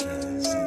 Just